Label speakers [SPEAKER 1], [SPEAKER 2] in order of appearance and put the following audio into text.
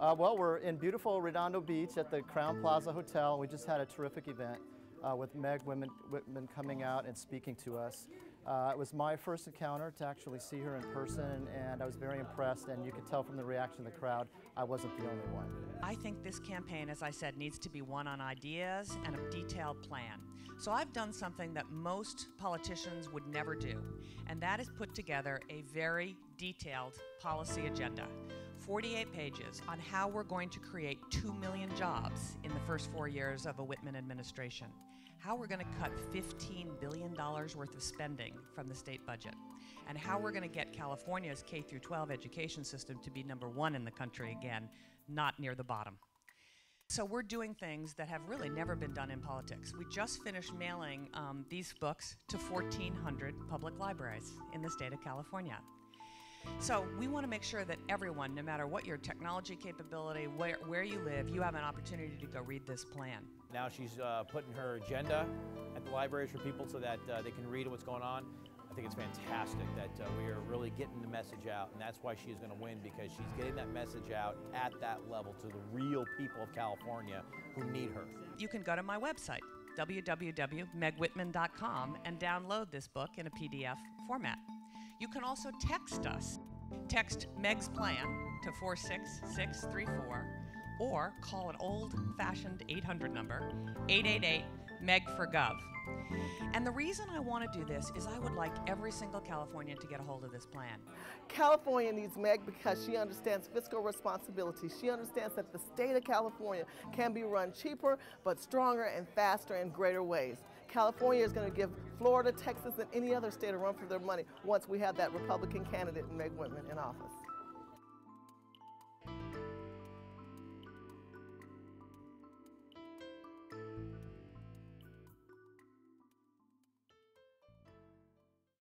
[SPEAKER 1] Uh, well, we're in beautiful Redondo Beach at the Crowne Plaza Hotel. We just had a terrific event uh, with Meg Whitman, Whitman coming out and speaking to us. Uh, it was my first encounter to actually see her in person, and I was very impressed. And you could tell from the reaction of the crowd, I wasn't the only one.
[SPEAKER 2] I think this campaign, as I said, needs to be one on ideas and a detailed plan. So I've done something that most politicians would never do, and that is put together a very detailed policy agenda. 48 pages on how we're going to create 2 million jobs in the first four years of a Whitman administration, how we're going to cut $15 billion worth of spending from the state budget, and how we're going to get California's K 12 education system to be number one in the country again, not near the bottom. So we're doing things that have really never been done in politics. We just finished mailing um, these books to 1,400 public libraries in the state of California. So we want to make sure that everyone, no matter what your technology capability, where, where you live, you have an opportunity to go read this plan.
[SPEAKER 3] Now she's uh, putting her agenda at the libraries for people so that uh, they can read what's going on. I think it's fantastic that uh, we are really getting the message out, and that's why she is going to win because she's getting that message out at that level to the real people of California who need her.
[SPEAKER 2] You can go to my website, www.megwhitman.com, and download this book in a PDF format. You can also text us. Text Meg's Plan to 46634 or call an old fashioned 800 number, 888 Meg for Gov. And the reason I want to do this is I would like every single Californian to get a hold of this plan.
[SPEAKER 4] California needs Meg because she understands fiscal responsibility. She understands that the state of California can be run cheaper, but stronger and faster in greater ways. California is going to give Florida, Texas, and any other state a run for their money once we have that Republican candidate, Meg Whitman, in office.